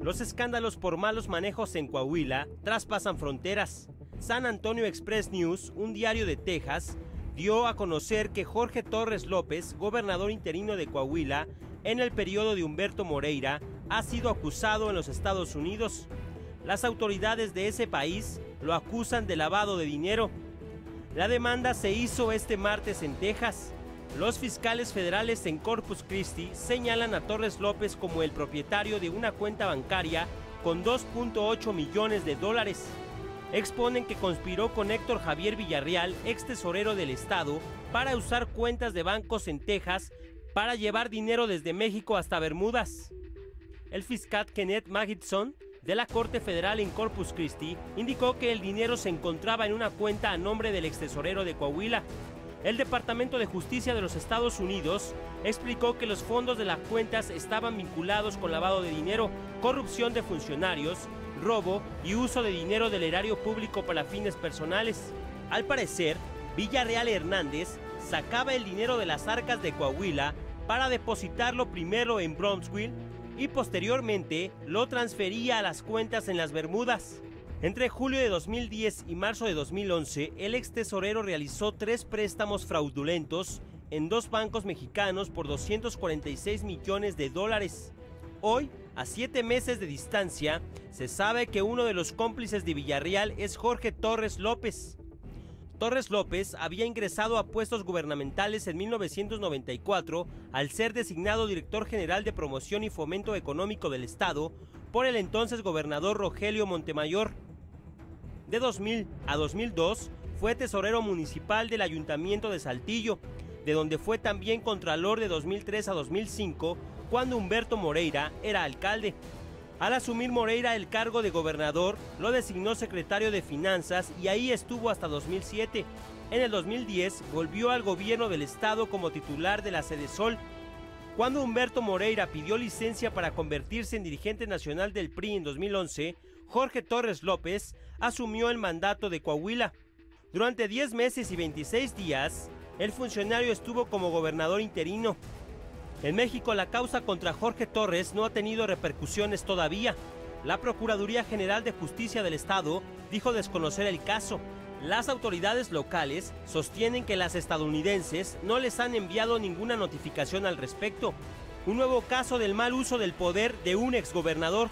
Los escándalos por malos manejos en Coahuila traspasan fronteras. San Antonio Express News, un diario de Texas, dio a conocer que Jorge Torres López, gobernador interino de Coahuila, en el periodo de Humberto Moreira, ha sido acusado en los Estados Unidos. Las autoridades de ese país lo acusan de lavado de dinero. La demanda se hizo este martes en Texas. Los fiscales federales en Corpus Christi señalan a Torres López como el propietario de una cuenta bancaria con 2.8 millones de dólares. Exponen que conspiró con Héctor Javier Villarreal, ex tesorero del Estado, para usar cuentas de bancos en Texas para llevar dinero desde México hasta Bermudas. El fiscal Kenneth Magidson de la Corte Federal en Corpus Christi indicó que el dinero se encontraba en una cuenta a nombre del ex tesorero de Coahuila, el Departamento de Justicia de los Estados Unidos explicó que los fondos de las cuentas estaban vinculados con lavado de dinero, corrupción de funcionarios, robo y uso de dinero del erario público para fines personales. Al parecer, Villarreal Hernández sacaba el dinero de las arcas de Coahuila para depositarlo primero en Brownsville y posteriormente lo transfería a las cuentas en las Bermudas. Entre julio de 2010 y marzo de 2011, el ex tesorero realizó tres préstamos fraudulentos en dos bancos mexicanos por 246 millones de dólares. Hoy, a siete meses de distancia, se sabe que uno de los cómplices de Villarreal es Jorge Torres López. Torres López había ingresado a puestos gubernamentales en 1994 al ser designado director general de promoción y fomento económico del Estado por el entonces gobernador Rogelio Montemayor. De 2000 a 2002 fue tesorero municipal del Ayuntamiento de Saltillo, de donde fue también contralor de 2003 a 2005, cuando Humberto Moreira era alcalde. Al asumir Moreira el cargo de gobernador, lo designó secretario de Finanzas y ahí estuvo hasta 2007. En el 2010 volvió al gobierno del estado como titular de la Sede Sol. Cuando Humberto Moreira pidió licencia para convertirse en dirigente nacional del PRI en 2011, Jorge Torres López asumió el mandato de Coahuila. Durante 10 meses y 26 días, el funcionario estuvo como gobernador interino. En México la causa contra Jorge Torres no ha tenido repercusiones todavía. La Procuraduría General de Justicia del Estado dijo desconocer el caso. Las autoridades locales sostienen que las estadounidenses no les han enviado ninguna notificación al respecto. Un nuevo caso del mal uso del poder de un exgobernador.